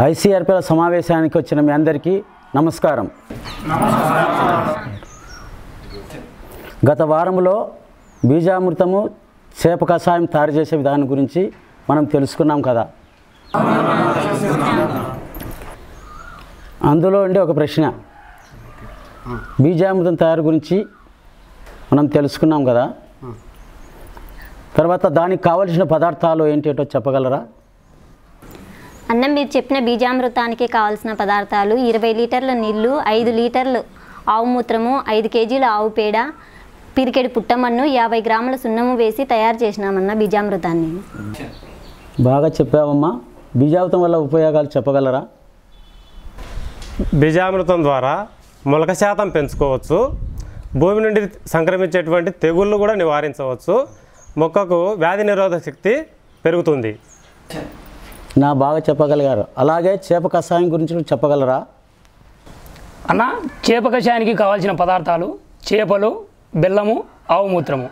ఐసీఆర్పీల సమావేశానికి వచ్చిన మీ అందరికీ నమస్కారం. గత వారంలో బీజామృతము చేప కషాయం తయారు చేసే విధానం గురించి మనం తెలుసుకున్నాం కదా. అందులో ఉండే ఒక ప్రశ్న. బీజామృతం తయారు గురించి మనం తెలుసుకున్నాం కదా. తర్వాత దానికి కావలసిన పదార్థాలు ఏంటేటో చెప్పగలరా? అన్నం మీరు చెప్పిన బీజామృతానికి కావాల్సిన పదార్థాలు ఇరవై లీటర్ల నీళ్ళు ఐదు లీటర్లు ఆవు మూత్రము ఐదు కేజీల ఆవు పేడ పిరికెడు పుట్టమన్ను యాభై గ్రాముల సున్నము వేసి తయారు చేసినామన్న బీజామృతాన్ని. బాగా చెప్పావమ్మా. బీజామృతం వల్ల ఉపయోగాలు చెప్పగలరా? బీజామృతం ద్వారా మొలక శాతం పెంచుకోవచ్చు. భూమి నుండి సంక్రమించేటువంటి తెగుళ్ళు కూడా నివారించవచ్చు. మొక్కకు వ్యాధి నిరోధక శక్తి పెరుగుతుంది. నా బాగా చెప్పగలిగారు. అలాగే చేప కషాయం గురించి చెప్పగలరా? అన్న చేప కషాయానికి కావాల్సిన పదార్థాలు చేపలు బెల్లము ఆవు మూత్రము.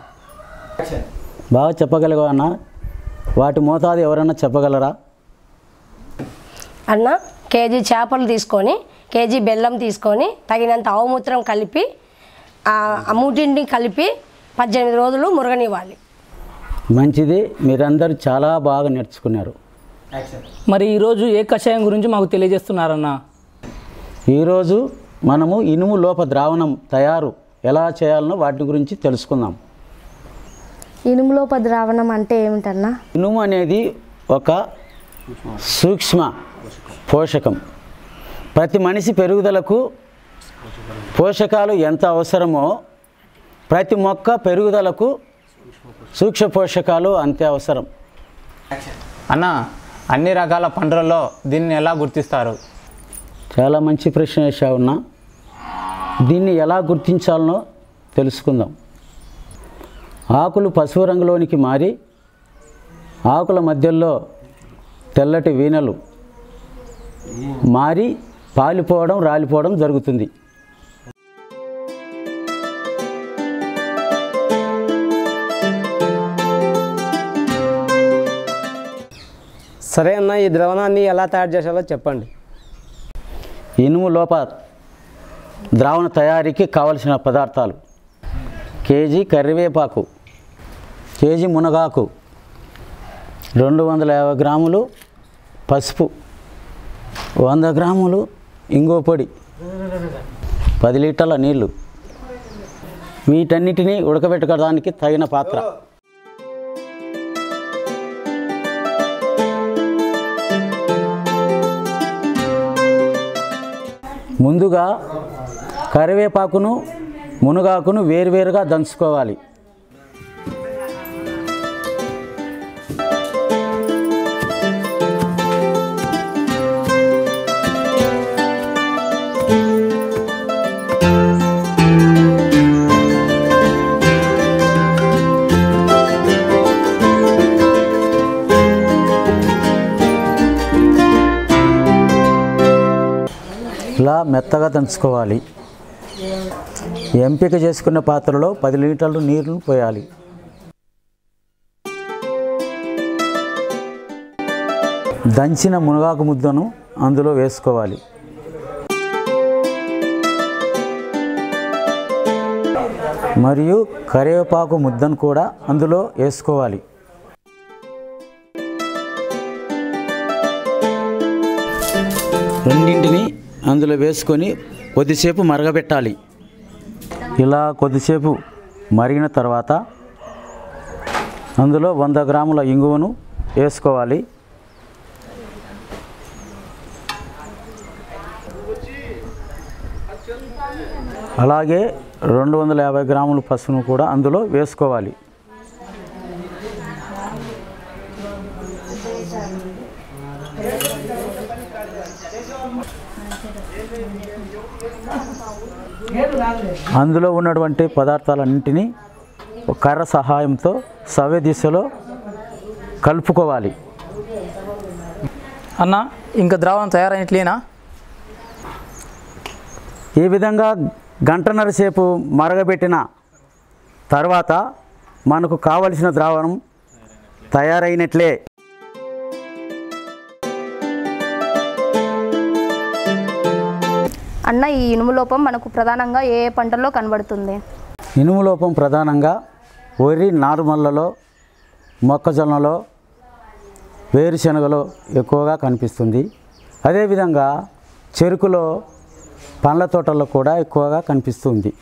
బాగా చెప్పగలిగా అన్న. వాటి మోతాదు ఎవరైనా చెప్పగలరా? అన్న కేజీ చేపలు తీసుకొని కేజీ బెల్లం తీసుకొని తగినంత ఆవుమూత్రం కలిపి మూటింటిని కలిపి పద్దెనిమిది రోజులు మురగనివ్వాలి. మంచిది. మీరందరూ చాలా బాగా నేర్చుకున్నారు. మరి ఈరోజు ఏ కషాయం గురించి మాకు తెలియజేస్తున్నారన్న? ఈరోజు మనము ఇనుము లోప ద్రావణం తయారు ఎలా చేయాలనో వాటి గురించి తెలుసుకుందాం. ఇనుములోప ద్రావణం అంటే ఏమిటన్నా? ఇనుము అనేది ఒక సూక్ష్మ పోషకం. ప్రతి మనిషి పెరుగుదలకు పోషకాలు ఎంత అవసరమో ప్రతి మొక్క పెరుగుదలకు సూక్ష్మ పోషకాలు అంతే అవసరం. అన్న అన్ని రకాల పంటలలో దీన్ని ఎలా గుర్తిస్తారు? చాలా మంచి ప్రశ్న వేసావున్నా దీన్ని ఎలా గుర్తించాలనో తెలుసుకుందాం. ఆకులు పసుపు రంగులోనికి మారి ఆకుల మధ్యలో తెల్లటి వీణలు మారి పాలిపోవడం రాలిపోవడం జరుగుతుంది. సరే అన్న ఈ ద్రవణాన్ని ఎలా తయారు చేసాలో చెప్పండి. ఇనుము లోప ద్రావణ తయారీకి కావలసిన పదార్థాలు. కేజీ కరివేపాకు కేజీ మునగాకు రెండు వందల యాభై గ్రాములు పసుపు వంద గ్రాములు ఇంగో పొడి పది లీటర్ల నీళ్ళు వీటన్నిటినీ ఉడకబెట్టుకోవడానికి తగిన పాత్ర. ముందుగా కరివేపాకును మునగాకును వేరువేరుగా దంచుకోవాలి. ఇలా మెత్తగా దంచుకోవాలి. ఎంపిక చేసుకున్న పాత్రలో పది లీటర్లు నీరును పోయాలి. దంచిన మునగాకు ముద్దను అందులో వేసుకోవాలి. మరియు కరివేపాకు ముద్దను కూడా అందులో వేసుకోవాలి. రెండింటిని అందులో వేసుకొని కొద్దిసేపు మరగబెట్టాలి. ఇలా కొద్దిసేపు మరిగిన తర్వాత అందులో వంద గ్రాముల ఇంగువను వేసుకోవాలి. అలాగే రెండు వందల యాభై గ్రాముల పసుపును కూడా అందులో వేసుకోవాలి. అందులో ఉన్నటువంటి పదార్థాలన్నింటినీ కర్ర సహాయంతో సవ్య దిశలో కలుపుకోవాలి. అన్న ఇంకా ద్రావణం తయారైనట్లేనా? ఈ విధంగా గంటన్నర సేపు మరగబెట్టిన తర్వాత మనకు కావలసిన ద్రావణం తయారైనట్లే. ఈ ఇనుము లోపం మనకు ప్రధానంగా ఏ ఏ పంటల్లో కనబడుతుంది? ఇనుము లోపం ప్రధానంగా వరి నారుమల్లలో మొక్కజొన్నలో వేరుశనగలో ఎక్కువగా కనిపిస్తుంది. అదేవిధంగా చెరుకులో పండ్ల తోటల్లో కూడా ఎక్కువగా కనిపిస్తుంది.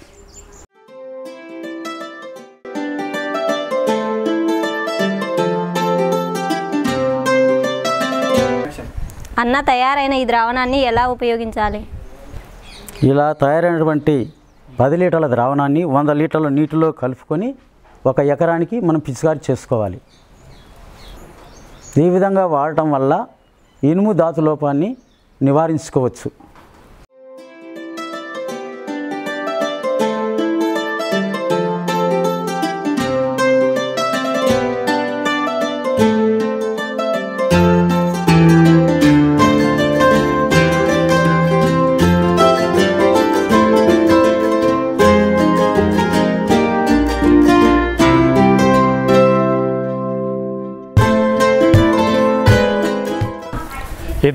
అన్న తయారైన ఈ ద్రావణాన్ని ఎలా ఉపయోగించాలి? ఇలా తయారైనటువంటి పది లీటర్ల ద్రావణాన్ని వంద లీటర్ల నీటిలో కలుపుకొని ఒక ఎకరానికి మనం పిచికారి చేసుకోవాలి. ఈ విధంగా వాడటం వల్ల ఇనుము ధాతు లోపాన్ని నివారించుకోవచ్చు.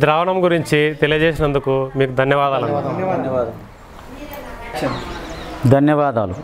ద్రావణం గురించి తెలియజేసినందుకు మీకు ధన్యవాదాలు. ధన్యవాదాలు.